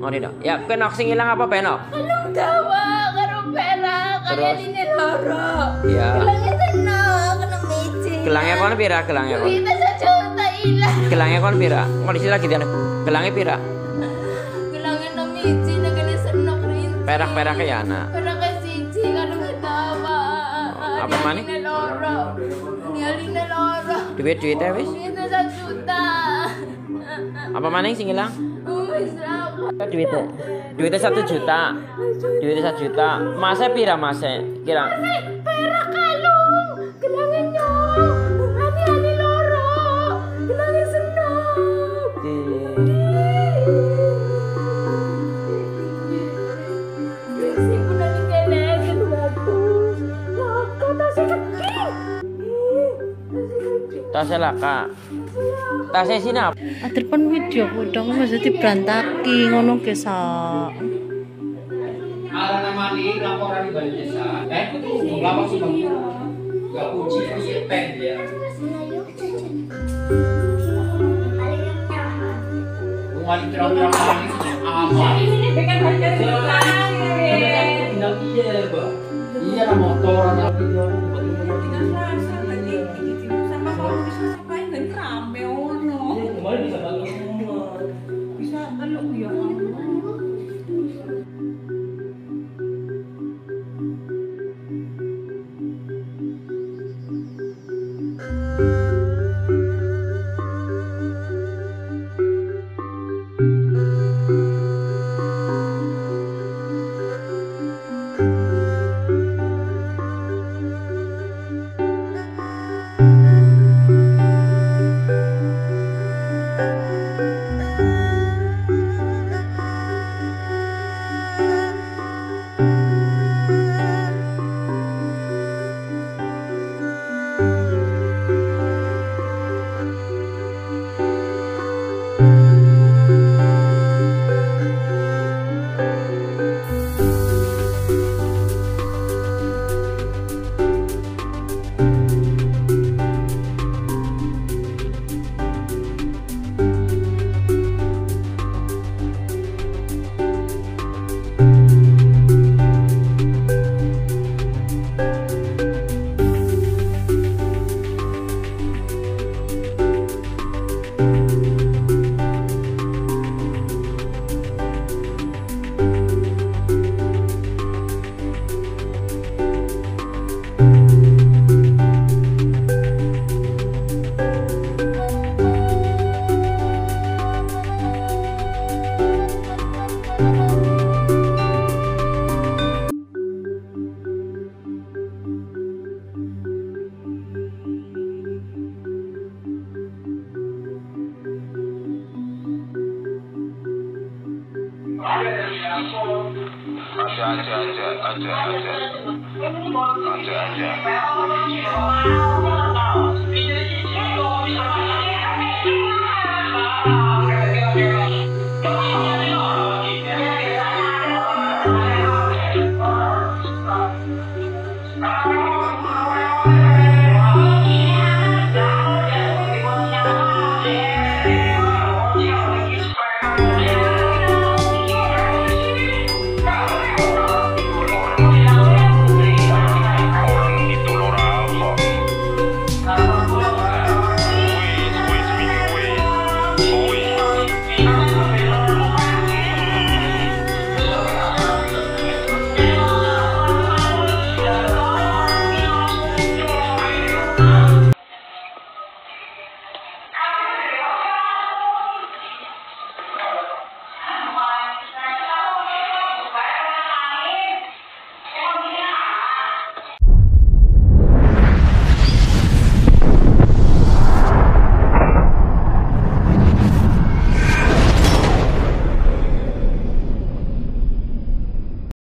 Ngono tok. Ya kenok sing ilang apa penok? Kalung dawa karo pera kaya dine loro. Ya. Gelangnya tenang kena miji. Gelangnya kon pira? Gelangnya kon. Kita sejuta ilang. Gelangnya kon pira? Kondisi lagi dia. Gelangnya pira? Gelangnya no miji na kena senok rinci. Perak-perak ya anak. Pera ka siji kalung dawa. Oh, apa maneh? Dine loro. Nialine loro. Duit-duitnya wis. Kita sejuta. Apa maning sing ilang? Wis aku. Duitnya. Duitnya satu juta. Duitnya satu juta. Masnya pira masnya? Kira. Pera kalung. Gelangnya. Ani ani loro. Gelangnya. Tasnya lah kak. Tasnya sini apa? Adirpan video ku dong mesti diberantaki ngono ke sa. Ada nama di laporan Balai Desa. Eh, itu lama sih bang. Gak kunci di pen dia. Di terang-terang kali aman. Iya, ada motor, ada video. Kemarin Acı acı. Acı acı.